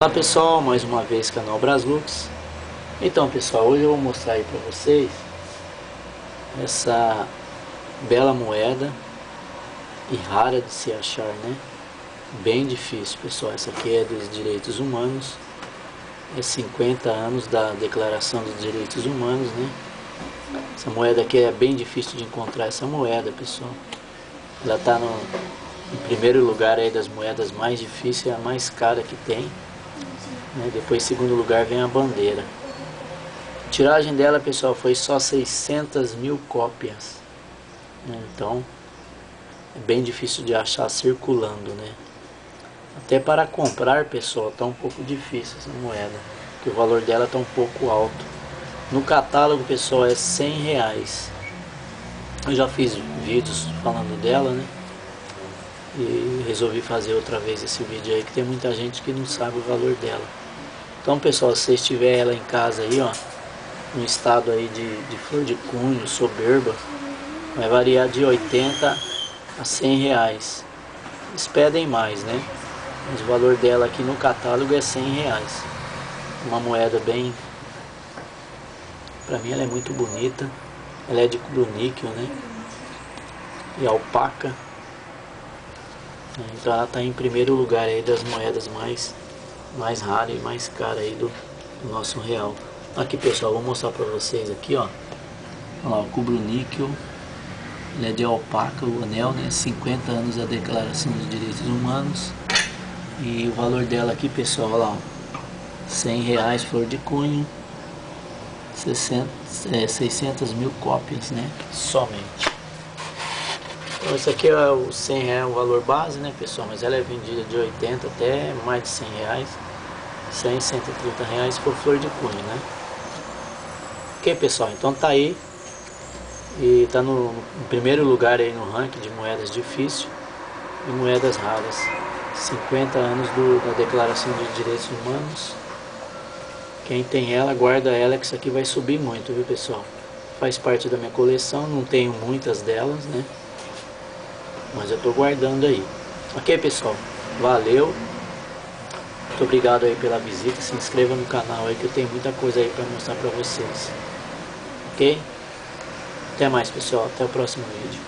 Olá pessoal, mais uma vez canal Braslux. Então pessoal, hoje eu vou mostrar aí para vocês Essa bela moeda E rara de se achar, né? Bem difícil pessoal, essa aqui é dos direitos humanos. É 50 anos da declaração dos direitos humanos, né? Essa moeda aqui é bem difícil de encontrar essa moeda pessoal. Ela está no, primeiro lugar aí das moedas mais difíceis, é a mais cara que tem né? Depois, em segundo lugar, vem a bandeira. A tiragem dela, pessoal, foi só 600 mil cópias. Né? Então, é bem difícil de achar circulando, né? Até para comprar, pessoal, está um pouco difícil essa moeda. Porque o valor dela está um pouco alto. No catálogo, pessoal, é 100 reais. Eu já fiz vídeos falando dela, né? E resolvi fazer outra vez esse vídeo aí, que tem muita gente que não sabe o valor dela. Então, pessoal, se vocês tiverem ela em casa aí, ó, um estado aí de, de flor de cunho, soberba, vai variar de 80 a 100 reais. Eles pedem mais, né? Mas o valor dela aqui no catálogo é 100 reais. Uma moeda bem... Pra mim ela é muito bonita. Ela é de níquel, né? E alpaca. Ela está em primeiro lugar aí das moedas mais mais rara e mais cara aí do, do nosso real. Aqui pessoal, vou mostrar para vocês aqui, ó. Olha lá, o cubro níquel, ele é de alpaca, o anel, né? 50 anos da Declaração dos Direitos Humanos. E o valor dela aqui, pessoal, olha lá, 100 reais flor de cunho, 60, é, 600 mil cópias, né? Somente. Então esse aqui é o 100 reais, o valor base, né pessoal? Mas ela é vendida de 80 até mais de 100 reais. 100, 130 reais por flor de cunho, né? Ok pessoal, então tá aí. E tá no, no primeiro lugar aí no ranking de moedas difíceis e moedas raras. 50 anos do, da Declaração dos Direitos Humanos. Quem tem ela, guarda ela que isso aqui vai subir muito, viu pessoal? Faz parte da minha coleção, não tenho muitas delas, né? Mas eu estou guardando aí. Ok, pessoal? Valeu. Muito obrigado aí pela visita. Se inscreva no canal aí que eu tenho muita coisa aí para mostrar para vocês. Ok? Até mais, pessoal. Até o próximo vídeo.